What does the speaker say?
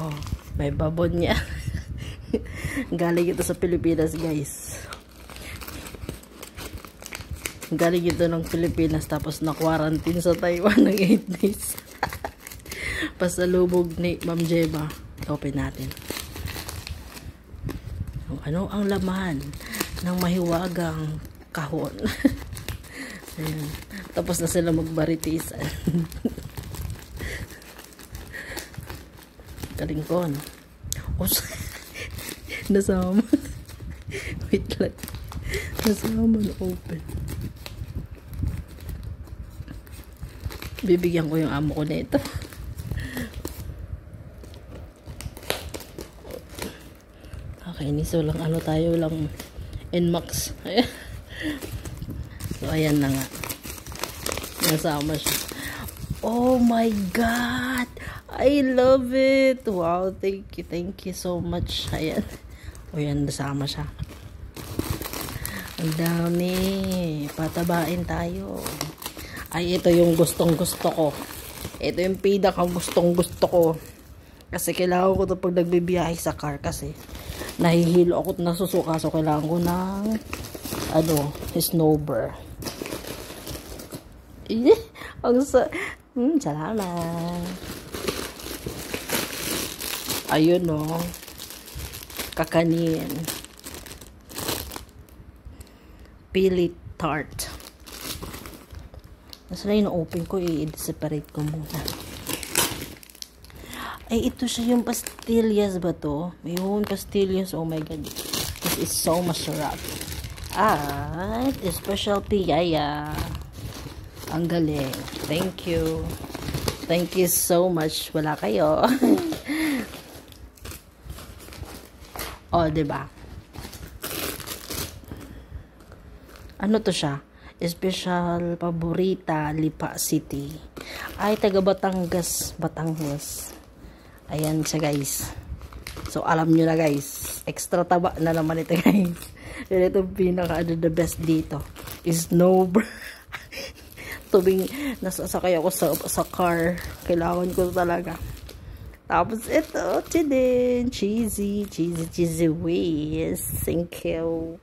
Oh, may babon niya. Galing ito sa Pilipinas, guys. Galing ito ng Pilipinas tapos na-quarantine sa Taiwan ng 8 days. Pasalubog ni Ma'am Jeba. Open natin. Ano ang laman ng mahiwagang kahon. Tapos na sila magbaritisan. Galing ko, ano? Oh, nasama. Wait lang. Nasama na open. Bibigyan ko yung amo ko nito. Okay, niso lang ano tayo lang NMAX. so, ayan na nga. Nasama siya. Oh my God! I love it! Wow, thank you, thank you so much. Ayan. O yan, nasama siya. Ang dami. Patabain tayo. Ay, ito yung gustong gusto ko. Ito yung pinaka gustong gusto ko. Kasi kailangan ko ito pag nagbibiyahe sa car kasi nahihilo ako at nasusuka. So, kailangan ko ng ano, snowbird. Eh, ang sa... Hmm, salamat. Ayun, no. Kakanin. Pili tart. Nasa na open ko, i-separate ko muna. Ay, ito siya yung pastillas ba to? Yung pastillas, oh my god. This is so masarap. At, special piyaya. Ang galing. Thank you. Thank you so much. Wala kayo. oh, 'di ba? Ano to siya? Special paborita Lipa City. Ay taga Batangas, Batangas. Ayan siya, guys. So alam niyo na, guys. Extra taba na naman ito, guys. Ito pinaka ano, the best dito is no tubing nasasakay ako sa, sa car kailangan ko talaga tapos ito, din cheesy, cheesy, cheesy whiz. Thank you.